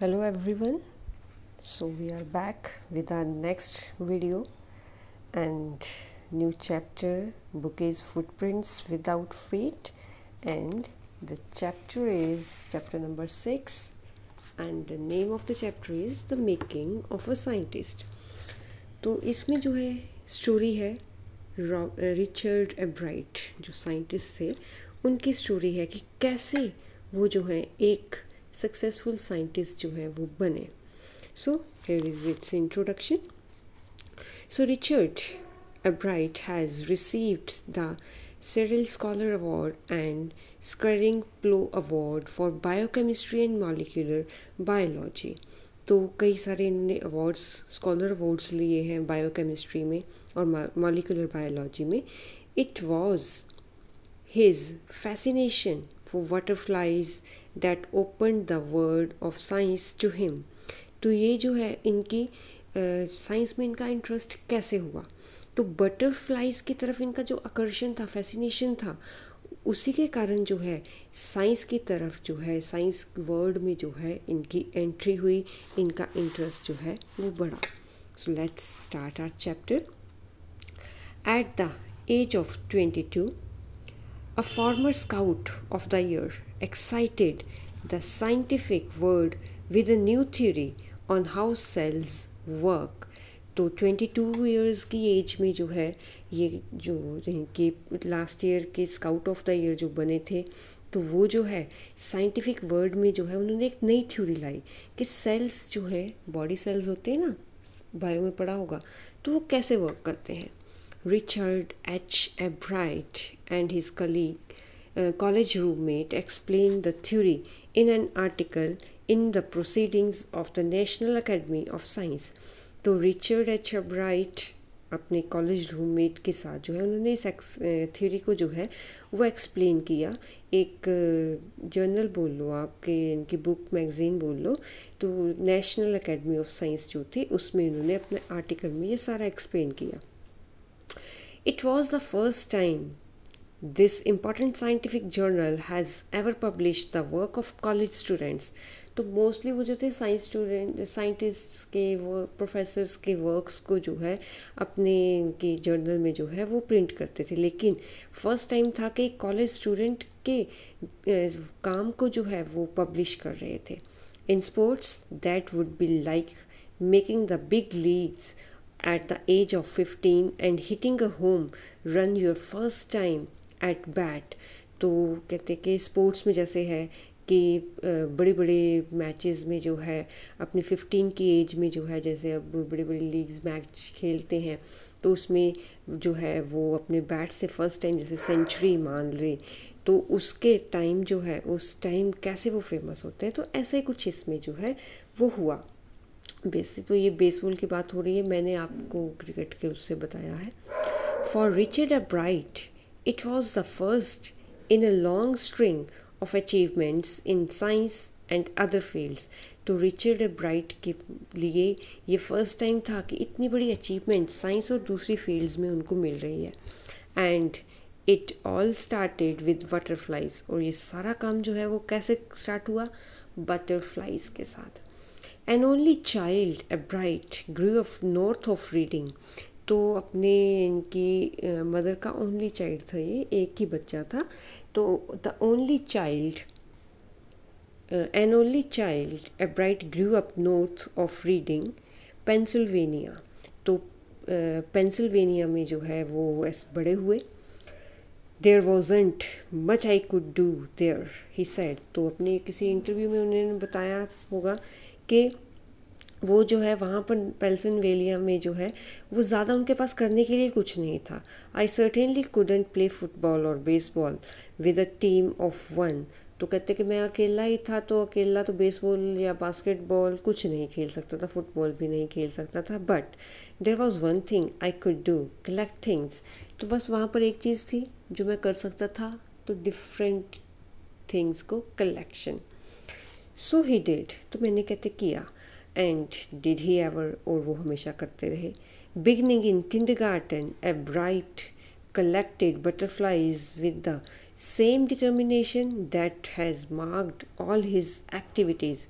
hello everyone so we are back with our next video and new chapter is footprints without feet and the chapter is chapter number 6 and the name of the chapter is the making of a scientist तो इसमें जो है story है Richard एब्राइट जो scientist थे उनकी story है कि कैसे वो जो है एक सक्सेसफुल साइंटिस्ट जो है वो बने। So here is its introduction so Richard Ebright has received the Cyril Scholar Award and Skering Plough Award for Biochemistry and Molecular Biology. तो कई सारे इन्होंने अवार्ड्स स्कॉलर अवार्ड्स लिए हैं बायोकेमिस्ट्री में और मॉलिकुलर बायोलॉजी में। It was his fascination for butterflies that open the world of science to him तो ये जो है, इनकी साइंस में इनका इंटरेस्ट कैसे हुआ? तो बटरफ्लाइज की तरफ़ इनका जो आकर्षण था फैसिनेशन था, उसी के कारण जो है साइंस की तरफ़ जो है साइंस वर्ल्ड में जो है, इनकी एंट्री हुई, इनका इंटरेस्ट जो है, वो बढ़ा। So let's start our chapter at the age of twenty two A former scout of the year excited the scientific world with a new theory on how cells work. तो 22 years की as में जो है, ये जो कि last year के scout of the year जो बने थे तो वो जो है साइंटिफिक वर्ड में जो है, उन्होंने एक नई थ्योरी लाई कि सेल्स जो है बॉडी सेल्स होते हैं ना, बायो में पढ़ा होगा तो वो कैसे वर्क करते हैं Richard H. Ebright and his colleague, uh, college roommate, explained the theory in an article in the Proceedings of the National Academy of Science. तो रिचर्ड एच ब्राइट अपने कॉलेज रूममेट के साथ जो है उन्होंने इस थ्योरी को जो है वो एक्सप्लेन किया एक जर्नल बोल लो आपके इनकी बुक मैगज़ीन बोल लो तो नेशनल एकेडमी ऑफ़ साइंस जो थी उसमें उन्होंने अपने आर्टिकल में ये सारा एक्सप्लेन किया It was the first time this important scientific journal has ever published the work of college students. तो मोस्टली वो जो थे साइंस स्टूडेंट साइंटिस्ट के वो प्रोफेसर्स के वर्क्स को जो है, अपने के जर्नल में जो है वो प्रिंट करते थे लेकिन फ़र्स्ट टाइम था कि कॉलेज स्टूडेंट के काम को जो है वो पब्लिश कर रहे थे in sports that would be like making the big leagues at the age of 15 and hitting a home run your first time at bat. तो कहते हैं कि स्पोर्ट्स में जैसे है कि बड़े बड़े मैचेस में जो है, अपने 15 की एज में जो है, जैसे अब बड़े बड़े लीग्स मैच खेलते हैं तो उसमें जो है वो अपने बैट से फ़र्स्ट टाइम जैसे सेंचुरी मान ले तो उसके टाइम जो है, उस टाइम कैसे वो फ़ेमस होते हैं? तो ऐसे कुछ इसमें जो है, वो हुआ। वैसे तो ये बेसबॉल की बात हो रही है, मैंने आपको क्रिकेट के उससे बताया है। For Richard Ebright it was the first in a long string of achievements in science and other fields तो रिचर्ड ब्राइट के लिए ये फ़र्स्ट टाइम था कि इतनी बड़ी अचीवमेंट साइंस और दूसरी फील्ड्स में उनको मिल रही है। And it all started with butterflies और ये सारा काम जो है वो कैसे स्टार्ट हुआ? बटरफ्लाइज के साथ। An only child Ebright grew up north of Reading तो अपने इनकी मदर का ओनली चाइल्ड था ये, एक ही बच्चा था। तो the only child an only child Ebright grew up north of Reading Pennsylvania तो पेंसिल्वेनिया में जो है वो ऐसे बड़े हुए। There wasn't much I could do there he said तो अपने किसी इंटरव्यू में उन्होंने बताया होगा कि वो जो है, वहाँ पर पेल्सन वेलिया में जो है, वो ज़्यादा उनके पास करने के लिए कुछ नहीं था। I certainly couldn't play football और baseball with a team of one तो कहते कि मैं अकेला ही था तो अकेला तो बेसबॉल या बास्केटबॉल कुछ नहीं खेल सकता था फुटबॉल भी नहीं खेल सकता था। But there was one thing I could do collect things तो बस वहाँ पर एक चीज़ थी जो मैं कर सकता था तो डिफरेंट थिंग्स को कलेक्शन सो ही डिड तो मैंने कहते, किया. एंड डिड ही एवर और वो हमेशा करते रहे। Beginning in kindergarten Albright collected butterflies with the same determination that has marked all his activities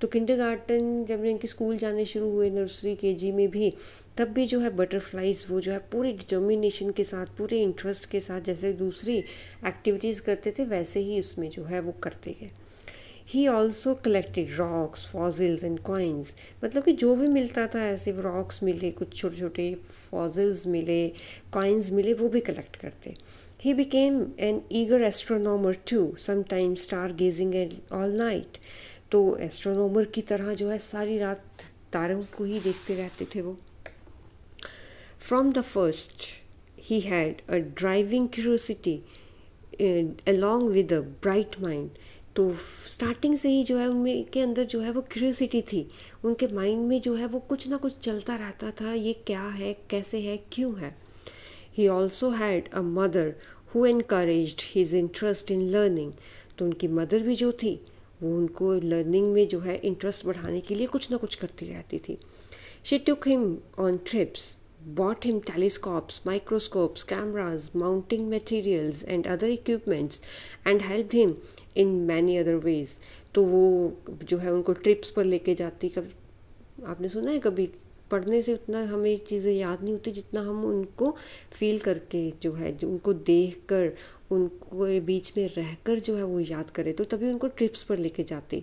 तो किंडर गार्डन जब इनके स्कूल जाने शुरू हुए नर्सरी के जी में भी, तब भी जो है बटरफ्लाइज वो जो है पूरी डिटर्मिनेशन के साथ, पूरे इंटरेस्ट के साथ, जैसे दूसरी एक्टिविटीज़ करते थे, वैसे ही उसमें जो है वो करते गए। He also collected rocks fossils and coins मतलब कि जो भी मिलता था, ऐसे रॉक्स मिले, कुछ छोटे छोटे फॉजिल्स मिले कॉइन्स मिले, वो भी कलेक्ट करते। He became an eager astronomer too sometime stargazing and all night तो एस्ट्रोनॉमर की तरह जो है, सारी रात तारों को ही देखते रहते थे वो। From the first he had a driving curiosity along with a bright mind तो स्टार्टिंग से ही जो है उनमें, के अंदर जो है वो क्यूरियोसिटी थी। उनके माइंड में जो है वो कुछ ना कुछ चलता रहता था, ये क्या है, कैसे है, क्यों है? He also had a mother who encourage his interest in learning तो उनकी मदर भी जो थी, वो उनको लर्निंग में जो है इंटरेस्ट बढ़ाने के लिए कुछ ना कुछ करती रहती थी। She took him on trips bought him telescopes, microscopes, cameras, mounting materials, and other equipments, and helped him in many other ways. तो वो जो है उनको ट्रिप्स पर लेके जाती कभी आपने सुना है कभी पढ़ने से उतना हमें चीज़ें याद नहीं होती जितना हम उनको फील करके जो है जो उनको देख कर उनको बीच में रहकर जो है वो याद करे तो तभी उनको ट्रिप्स पर लेके जाती।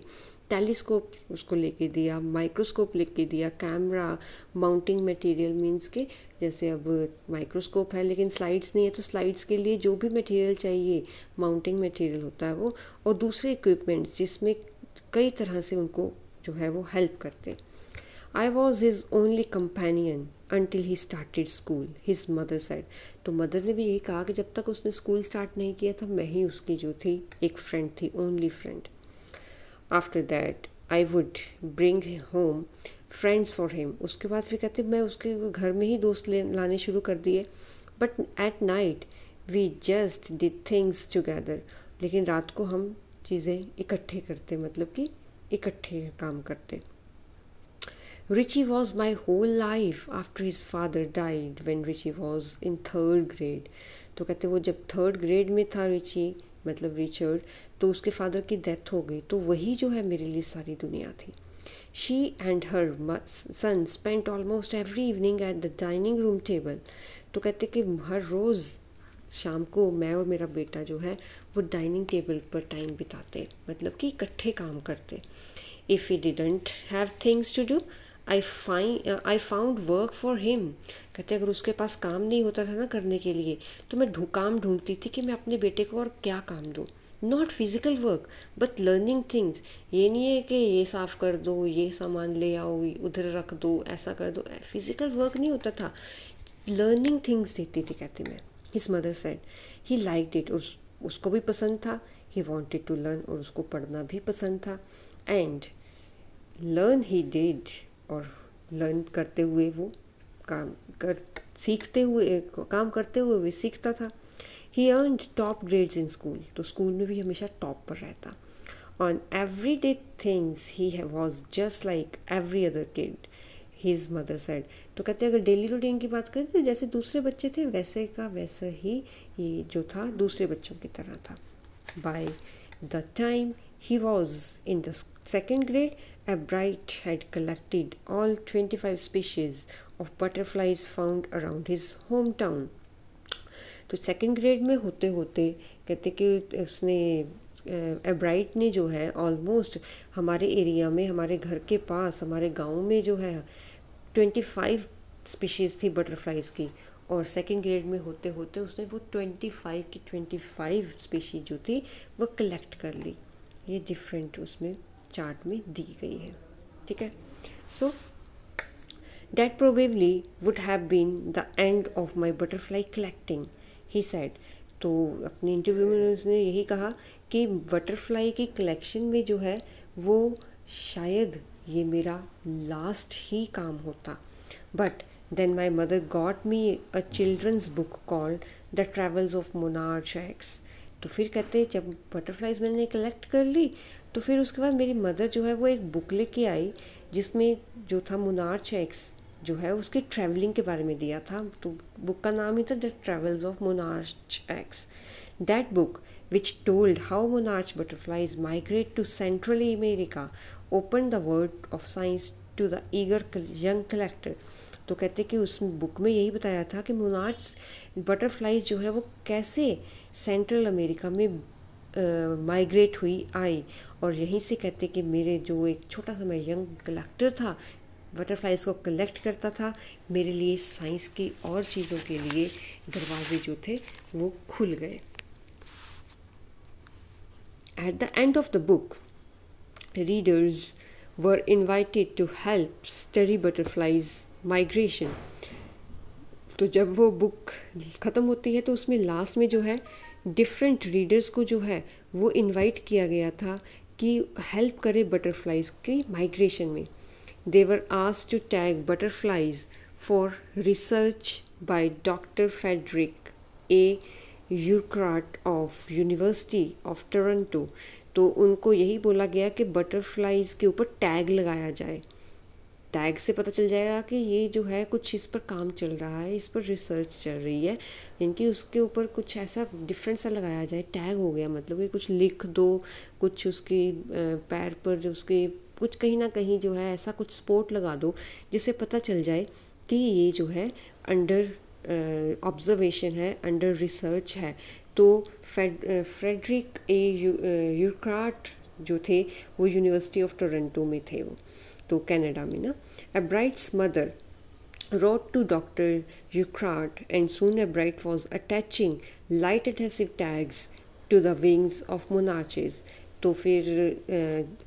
टेलीस्कोप उसको लेके दिया, माइक्रोस्कोप लेके दिया, कैमरा, माउंटिंग मटेरियल मींस के, जैसे अब माइक्रोस्कोप है, लेकिन स्लाइड्स नहीं है तो स्लाइड्स के लिए जो भी मटेरियल चाहिए, माउंटिंग मटेरियल होता है वो, और दूसरे इक्विपमेंट्स जिसमें कई तरह से उनको जो है वो हेल्प करते। I was his only companion until he started school his mother said तो मदर ने भी यही कहा कि जब तक उसने स्कूल स्टार्ट नहीं किया था, मैं ही उसकी जो थी, एक फ्रेंड थी only friend after that I would bring home friends for him उसके बाद फिर कहते, मैं उसके घर में ही दोस्त ले, लाने शुरू कर दिए. But at night we just did things together लेकिन रात को हम चीज़ें इकट्ठे करते मतलब कि इकट्ठे काम करते। Richie was my whole life after his father died when Richie was in third grade तो कहते वो जब थर्ड ग्रेड में था रिची मतलब रिचर्ड तो उसके फादर की डेथ हो गई। तो वही जो है मेरे लिए सारी दुनिया थी। She and her son spent almost every evening at the dining room table तो कहते कि हर रोज़ शाम को मैं और मेरा बेटा जो है, वो डाइनिंग टेबल पर टाइम बिताते मतलब कि इकट्ठे काम करते। If he didn't have things to do I fine I found work for him कहते अगर उसके पास काम नहीं होता था ना करने के लिए तो मैं काम ढूंढती थी कि मैं अपने बेटे को और क्या काम दूँ। Not physical work but learning things ये नहीं है कि ये साफ़ कर दो, ये सामान ले आओ, उधर रख दो, ऐसा कर दो। फ़िज़िकल वर्क नहीं होता था। लर्निंग थिंग्स देती थी, कहती मैं his mother said he like it उस, उसको भी पसंद था। ही वॉन्टेड टू लर्न और उसको पढ़ना भी पसंद था। एंड लर्न ही डिड और लर्न करते हुए वो काम कर, सीखते हुए, काम करते हुए भी सीखता था। He earn top grades in school तो स्कूल में भी हमेशा टॉप पर रहता। On every day things he was just like every other kid his mother said तो कहते हैं, अगर डेली रूटीन की बात करें तो जैसे दूसरे बच्चे थे, वैसे का वैसा ही ये जो था, दूसरे बच्चों की तरह था। By the time he was in the second grade A bright had collected all 25 species of butterflies found around his hometown. तो सेकेंड ग्रेड में होते होते कहते कि उसने एब्राइट ने जो है ऑलमोस्ट हमारे एरिया में, हमारे घर के पास, हमारे गाँव में जो है ट्वेंटी फाइव स्पीशीज़ थी बटरफ्लाइज की। और सेकेंड ग्रेड में होते होते उसने वो ट्वेंटी फाइव की ट्वेंटी फाइव स्पीशीज जो थी वो कलेक्ट कर ली। ये डिफरेंट उसमें चार्ट में दी गई है, ठीक है? So that probably would have been the end of my butterfly collecting he said तो अपने इंटरव्यू में उसने यही कहा कि बटरफ्लाई की कलेक्शन में जो है, वो शायद ये मेरा लास्ट ही काम होता। But then my mother got me a children's book called the travels of monarch X तो फिर कहते जब बटरफ्लाइज मैंने कलेक्ट कर ली तो फिर उसके बाद मेरी मदर जो है वो एक बुक लेके आई, जिसमें जो था मुनार चैक्स जो है, उसके ट्रैवलिंग के बारे में दिया था तो बुक का नाम ही था the travels of monarch X that book which told how monarch butterflies migrate to Central America open the world of science to the eager young collector. तो कहते कि उस बुक में यही बताया था कि मोनार्च बटरफ्लाइज जो है वो कैसे सेंट्रल अमेरिका में माइग्रेट हुई, आई। और यहीं से कहते कि मेरे जो एक छोटा सा मैं यंग कलेक्टर था बटरफ्लाइज को कलेक्ट करता था, मेरे लिए साइंस की और चीज़ों के लिए दरवाजे जो थे वो खुल गए। At the end of the book readers were invited to help study butterflies migration तो जब वो बुक ख़त्म होती है तो उसमें लास्ट में जो है डिफरेंट रीडर्स को जो है, वो इनवाइट किया गया था कि हेल्प करे बटरफ्लाइज के माइग्रेशन में were asked to tag butterflies for research by Dr. Frederick A. Urquhart of University of Toronto. तो उनको यही बोला गया कि बटरफ्लाइज के ऊपर टैग लगाया जाए टैग से पता चल जाएगा कि ये जो है कुछ इस पर काम चल रहा है, इस पर रिसर्च चल रही है। इनकी उसके ऊपर कुछ ऐसा डिफरेंट सा लगाया जाए टैग हो गया मतलब कि कुछ लिख दो, कुछ उसकी पैर पर जो उसके कुछ कहीं ना कहीं जो है ऐसा कुछ स्पोर्ट लगा दो, जिससे पता चल जाए कि ये जो है अंडर ऑब्जर्वेशन है अंडर रिसर्च है। तो फेड फ्रेडरिक ए यूक्राट जो थे, वो यूनिवर्सिटी ऑफ़ टोरंटो में थे वो। तो कनाडा में ना Ebright's mother wrote to Dr. Eucrat and soon a bright was attaching light adhesive tags to the wings of तो फिर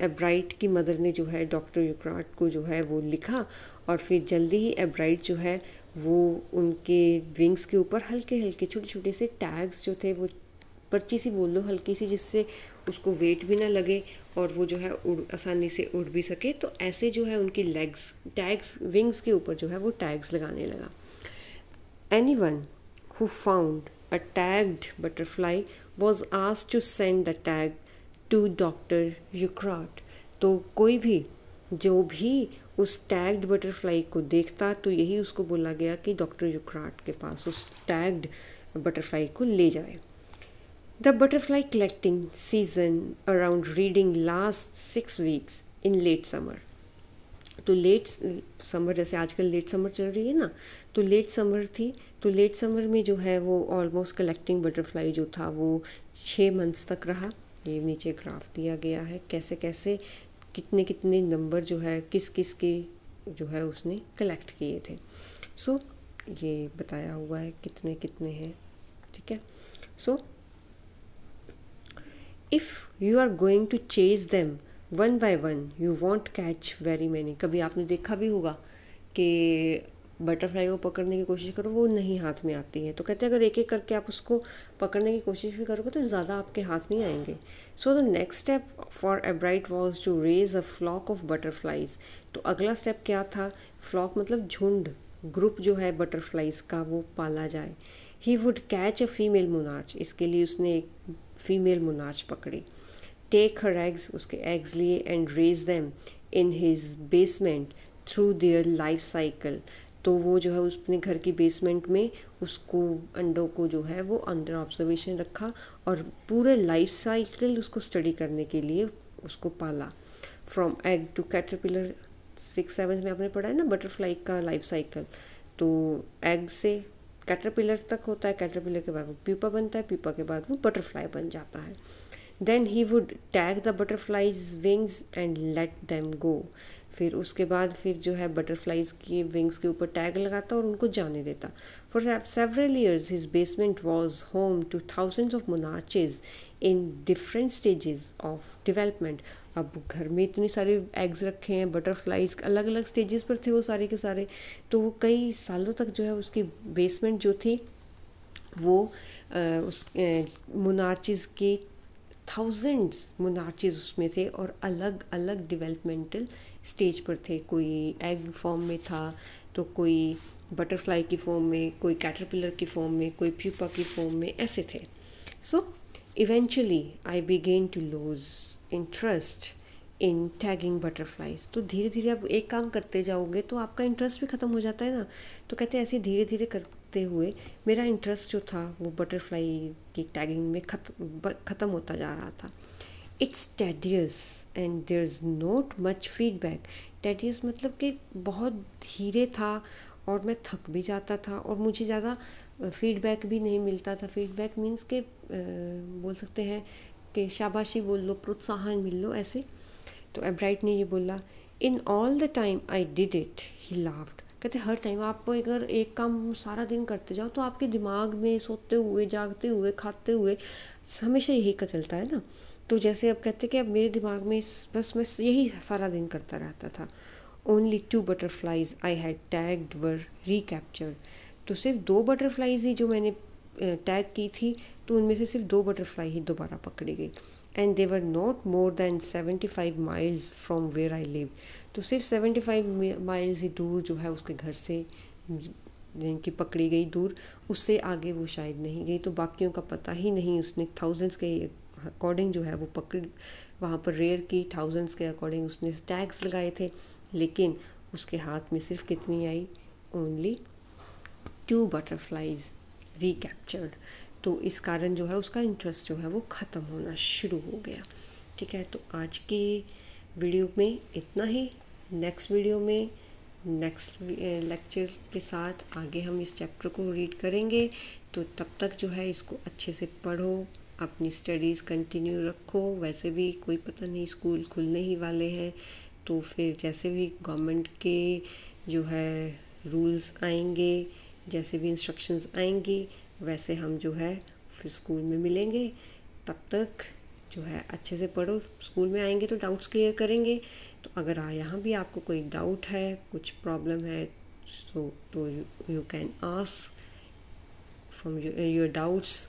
एब्राइट की मदर ने जो है डॉक्टर यूक्राट को जो है, वो लिखा, और फिर जल्दी ही एब्राइट जो है, वो उनके विंग्स के ऊपर हल्के हल्के छोटे छोटे से टैग्स जो थे, वो पर्ची सी बोल दो, हल्की सी, जिससे उसको वेट भी ना लगे और वो जो है उड़, आसानी से उड़ भी सके। तो ऐसे जो है उनकी लेग्स टैग्स विंग्स के ऊपर जो है वो टैग्स लगाने लगा। Anyone who found a tagged butterfly was asked to send the tag to doctor Urquhart तो कोई भी, जो भी उस टैग्ड बटरफ्लाई को देखता तो यही उसको बोला गया कि डॉक्टर यूक्राट के पास उस टैग्ड बटरफ्लाई को ले जाए। The butterfly collecting season around Reading last six weeks in late summer तो लेट समर जैसे आजकल लेट समर चल रही है ना तो लेट समर थी तो लेट समर में जो है वो ऑलमोस्ट कलेक्टिंग बटरफ्लाई जो था वो छः मंथ्स तक रहा। ये नीचे ग्राफ दिया गया है कैसे कैसे कितने कितने नंबर जो है किस किस के जो है उसने कलेक्ट किए थे। सो so, ये बताया हुआ है कितने कितने हैं ठीक है? So if you are going to chase them one by one you won't catch very many कभी आपने देखा भी होगा कि बटरफ्लाई को पकड़ने की कोशिश करो, वो नहीं हाथ में आती है। तो कहते हैं अगर एक एक करके आप उसको पकड़ने की कोशिश भी करोगे तो ज़्यादा आपके हाथ नहीं आएँगे। So the next step for Ebright was to raise a flock of butterflies तो अगला स्टेप क्या था? फ्लॉक मतलब झुंड ग्रुप जो है बटरफ्लाइज का, वो पाला जाए। He would catch a female monarch इसके लिए उसने एक फीमेल मुनार्च पकड़ी टेक हर एग्स उसके एग्स लिए and raise them in his basement through their life cycle तो वो जो है उसने घर की बेसमेंट में उसको, अंडों को जो है वो अंडर ऑब्जर्वेशन रखा और पूरे लाइफ साइकिल उसको स्टडी करने के लिए उसको पाला। From egg to caterpillar six seven में आपने पढ़ा है ना बटरफ्लाई का लाइफ साइकिल तो एग से कैटरपिलर तक होता है कैटरपिलर के बाद वो प्यूपा बनता है प्यूपा के बाद वो बटरफ्लाई बन जाता है। Then he would tag the butterfly's wings and let them go फिर उसके बाद फिर जो है बटरफ्लाइज की विंग्स के ऊपर टैग लगाता और उनको जाने देता। For several years his basement was home to thousands of monarchs in different stages of development अब घर में इतने सारे एग्स रखे हैं बटरफ्लाइज अलग अलग स्टेजेस पर थे वो सारे के सारे। तो वो कई सालों तक जो है उसकी बेसमेंट जो थी वो आ, उस मोनार्चिस के थाउजेंड्स मोनार्चिस उसमें थे और अलग अलग डेवलपमेंटल स्टेज पर थे। कोई एग फॉर्म में था तो कोई बटरफ्लाई की फॉर्म में कोई कैटरपिलर की फॉर्म में कोई प्यूपा की फॉर्म में ऐसे थे। So eventually I began to lose interest in tagging butterflies तो धीरे धीरे आप एक काम करते जाओगे तो आपका इंटरेस्ट भी ख़त्म हो जाता है ना। तो कहते हैं ऐसे धीरे धीरे करते हुए मेरा इंटरेस्ट जो था वो बटरफ्लाई की टैगिंग में खत्म ख़त्म होता जा रहा था। It's tedious and there is not much feedback tedious मतलब कि बहुत धीरे था और मैं थक भी जाता था और मुझे ज़्यादा फीडबैक भी नहीं मिलता था। फीडबैक मीन्स के बोल सकते हैं कि शाबाशी बोल लो प्रोत्साहन मिल लो ऐसे। तो एब्राइट ने ये बोला in all the time I did it he laughed कहते हर टाइम आप अगर एक काम सारा दिन करते जाओ तो आपके दिमाग में सोते हुए, जागते हुए, खाते हुए, हमेशा यही का चलता है ना? तो जैसे अब कहते कि अब मेरे दिमाग में बस मैं यही सारा दिन करता रहता था। Only two butterflies I had tagged were recaptured तो सिर्फ़ दो बटरफ्लाइज ही जो मैंने टैग की थी तो उनमें से सिर्फ़ दो बटरफ्लाई ही दोबारा पकड़ी गई। And they were not more than seventy five miles from where I live तो सिर्फ़ सेवेंटी फाइव माइल्स ही दूर जो है उसके घर से, जिनकी पकड़ी गई दूर, उससे आगे वो शायद नहीं गई। तो बाकियों का पता ही नहीं, उसने थाउजेंड्स के अकॉर्डिंग जो है वो पकड़, वहाँ पर रेयर की थाउजेंड्स के अकॉर्डिंग उसने टैग्स लगाए थे। लेकिन उसके हाथ में सिर्फ़ कितनी आई? ओनली टू बटरफ्लाइज रिकैप्चर्ड तो इस कारण जो है उसका इंटरेस्ट जो है वो ख़त्म होना शुरू हो गया। ठीक है तो आज के वीडियो में इतना ही। नेक्स्ट वीडियो में नेक्स्ट लेक्चर के साथ आगे हम इस चैप्टर को रीड करेंगे। तो तब तक जो है इसको अच्छे से पढ़ो, अपनी स्टडीज़ कंटिन्यू रखो। वैसे भी कोई पता नहीं स्कूल खुलने ही वाले हैं। तो फिर जैसे भी गवर्नमेंट के जो है रूल्स आएँगे जैसे भी इंस्ट्रक्शंस आएँगी, वैसे हम जो है फिर स्कूल में मिलेंगे। तब तक जो है अच्छे से पढ़ो। स्कूल में आएँगे तो डाउट्स क्लियर करेंगे। तो अगर यहाँ भी आपको कोई डाउट है, कुछ प्रॉब्लम है तो तो you can ask from your doubts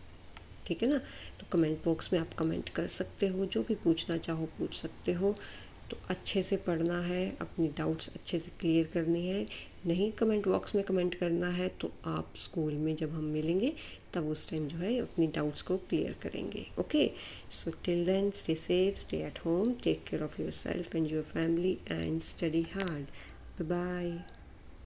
ठीक है ना? तो कमेंट बॉक्स में आप कमेंट कर सकते हो, जो भी पूछना चाहो पूछ सकते हो। तो अच्छे से पढ़ना है, अपनी डाउट्स अच्छे से क्लियर करनी है। नहीं कमेंट बॉक्स में कमेंट करना है तो आप स्कूल में जब हम मिलेंगे, तब उस टाइम जो है अपनी डाउट्स को क्लियर करेंगे okay so till then stay safe stay at home take care of yourself and your family and study hard bye